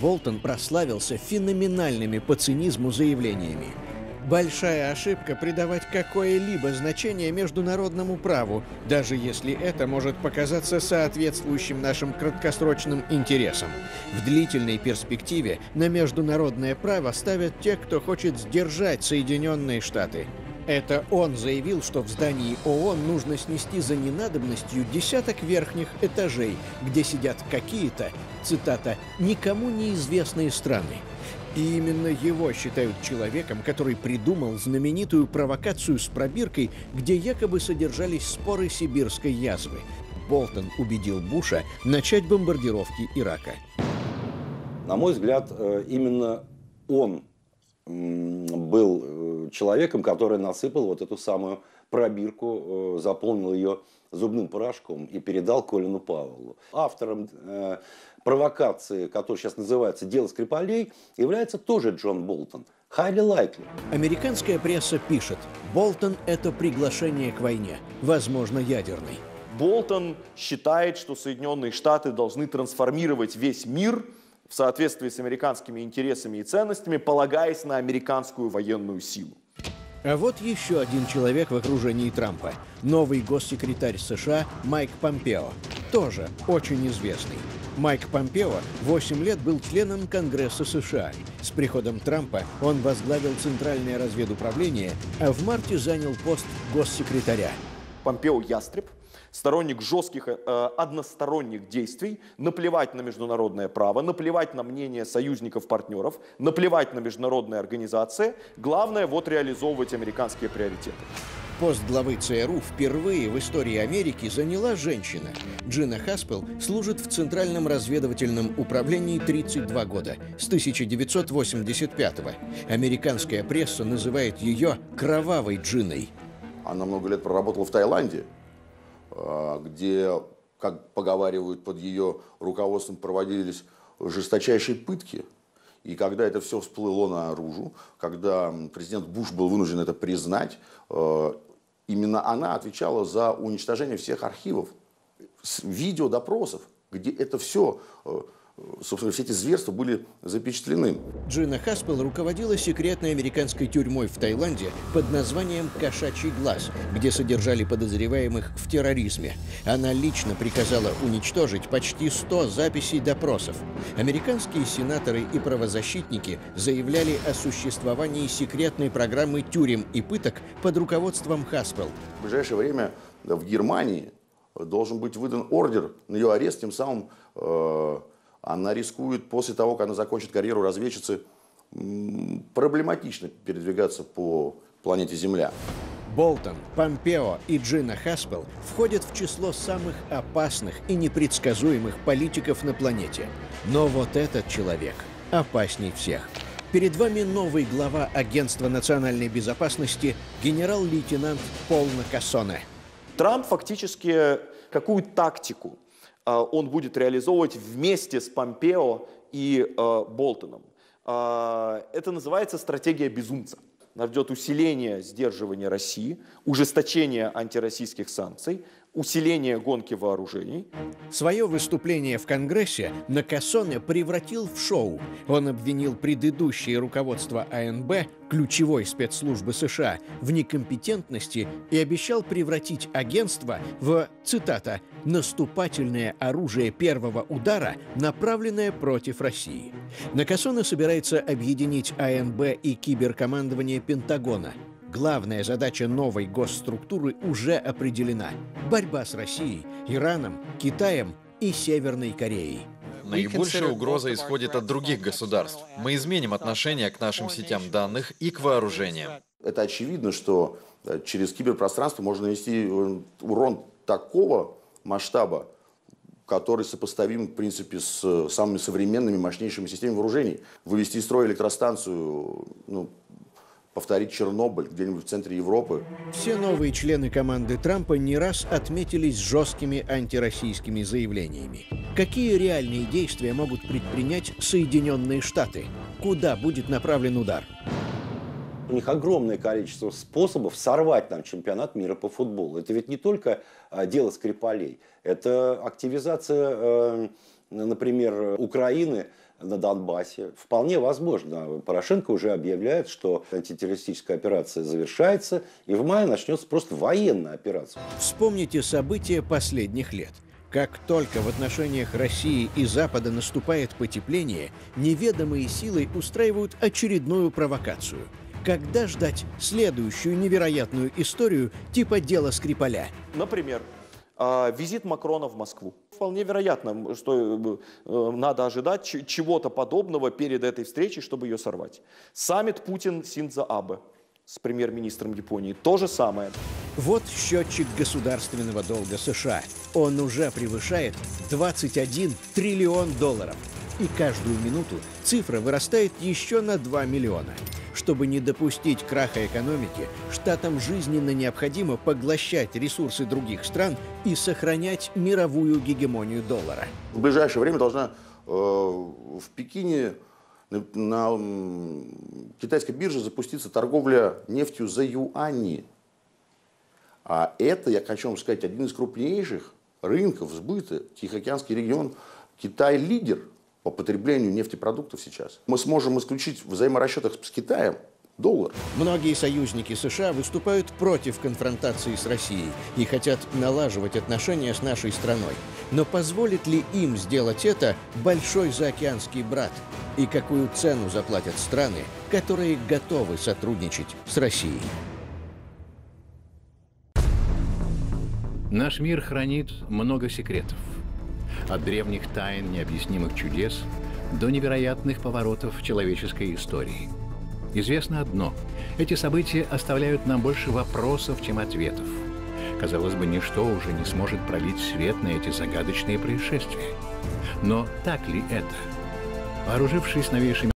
Болтон прославился феноменальными по цинизму заявлениями. Большая ошибка придавать какое-либо значение международному праву, даже если это может показаться соответствующим нашим краткосрочным интересам. В длительной перспективе на международное право ставят те, кто хочет сдержать Соединенные Штаты. Это он заявил, что в здании ООН нужно снести за ненадобностью десяток верхних этажей, где сидят какие-то, цитата, «никому неизвестные страны». И именно его считают человеком, который придумал знаменитую провокацию с пробиркой, где якобы содержались споры сибирской язвы. Болтон убедил Буша начать бомбардировки Ирака. На мой взгляд, э, именно он был э, человеком, который насыпал вот эту самую пробирку, э, заполнил ее зубным порошком и передал Колину Павлу. Автором э, провокации, которая сейчас называется «Дело Скрипалей», является тоже Джон Болтон. Highly likely. Американская пресса пишет, Болтон – это приглашение к войне, возможно, ядерной. Болтон считает, что Соединенные Штаты должны трансформировать весь мир в соответствии с американскими интересами и ценностями, полагаясь на американскую военную силу. А вот еще один человек в окружении Трампа. Новый госсекретарь США Майк Помпео. Тоже очень известный. Майк Помпео 8 лет был членом Конгресса США. С приходом Трампа он возглавил Центральное разведуправление, а в марте занял пост госсекретаря. Помпео ястреб – сторонник жестких э, односторонних действий, наплевать на международное право, наплевать на мнение союзников, партнеров, наплевать на международные организации. Главное вот реализовывать американские приоритеты. Пост главы ЦРУ впервые в истории Америки заняла женщина. Джина Хаспел служит в Центральном разведывательном управлении 32 года, с 1985 -го. Американская пресса называет ее «кровавой Джиной». Она много лет проработала в Таиланде, где, как поговаривают, под ее руководством проводились жесточайшие пытки. И когда это все всплыло наружу, когда президент Буш был вынужден это признать, а, именно она отвечала за уничтожение всех архивов, видеодопросов, где это все а, собственно, все эти зверства были запечатлены. Джина Хаспел руководила секретной американской тюрьмой в Таиланде под названием «Кошачий глаз», где содержали подозреваемых в терроризме. Она лично приказала уничтожить почти 100 записей допросов. Американские сенаторы и правозащитники заявляли о существовании секретной программы тюрем и пыток под руководством Хаспел. В ближайшее время в Германии должен быть выдан ордер на ее арест, тем самым э она рискует после того, как она закончит карьеру разведчицы, проблематично передвигаться по планете Земля. Болтон, Помпео и Джина Хаспел входят в число самых опасных и непредсказуемых политиков на планете. Но вот этот человек опасней всех. Перед вами новый глава Агентства национальной безопасности генерал-лейтенант Пол Накассоне. Трамп фактически какую тактику он будет реализовывать вместе с Помпео и а, Болтоном. А, это называется стратегия безумца. Нас ждет усиление сдерживания России, ужесточение антироссийских санкций, усиление гонки вооружений. Свое выступление в Конгрессе Накасоне превратил в шоу. Он обвинил предыдущее руководство АНБ, ключевой спецслужбы США, в некомпетентности и обещал превратить агентство в, цитата, «наступательное оружие первого удара, направленное против России». Накасоне собирается объединить АНБ и киберкомандование Пентагона – Главная задача новой госструктуры уже определена – борьба с Россией, Ираном, Китаем и Северной Кореей. Наибольшая угроза исходит от других государств. Мы изменим отношение к нашим сетям данных и к вооружениям. Это очевидно, что э, через киберпространство можно нанести э, урон такого масштаба, который сопоставим, в принципе, с э, самыми современными, мощнейшими системами вооружений. Вывести из строя электростанцию, ну, повторить Чернобыль где-нибудь в центре Европы. Все новые члены команды Трампа не раз отметились жесткими антироссийскими заявлениями. Какие реальные действия могут предпринять Соединенные Штаты? Куда будет направлен удар? У них огромное количество способов сорвать нам чемпионат мира по футболу. Это ведь не только а, дело Скрипалей. Это активизация, э, например, Украины на Донбассе. Вполне возможно. Порошенко уже объявляет, что антитеррористическая операция завершается, и в мае начнется просто военная операция. Вспомните события последних лет. Как только в отношениях России и Запада наступает потепление, неведомые силы устраивают очередную провокацию. Когда ждать следующую невероятную историю типа дела Скрипаля? Например, а, визит Макрона в Москву. Вполне вероятно, что э, надо ожидать чего-то подобного перед этой встречей, чтобы ее сорвать. Саммит Путин-Синдзо Абе с премьер-министром Японии. То же самое. Вот счетчик государственного долга США. Он уже превышает 21 триллион долларов. И каждую минуту цифра вырастает еще на 2 миллиона. Чтобы не допустить краха экономики, штатам жизненно необходимо поглощать ресурсы других стран и сохранять мировую гегемонию доллара. В ближайшее время должна э, в Пекине на китайской бирже запуститься торговля нефтью за юани. А это, я хочу вам сказать, один из крупнейших рынков сбыта. Тихоокеанский регион. Китай лидер по потреблению нефтепродуктов сейчас. Мы сможем исключить в взаиморасчетах с Китаем доллар. Многие союзники США выступают против конфронтации с Россией и хотят налаживать отношения с нашей страной. Но позволит ли им сделать это большой заокеанский брат? И какую цену заплатят страны, которые готовы сотрудничать с Россией? Наш мир хранит много секретов. От древних тайн необъяснимых чудес до невероятных поворотов человеческой истории – Известно одно. Эти события оставляют нам больше вопросов, чем ответов. Казалось бы, ничто уже не сможет пролить свет на эти загадочные происшествия. Но так ли это? Вооружившись новейшими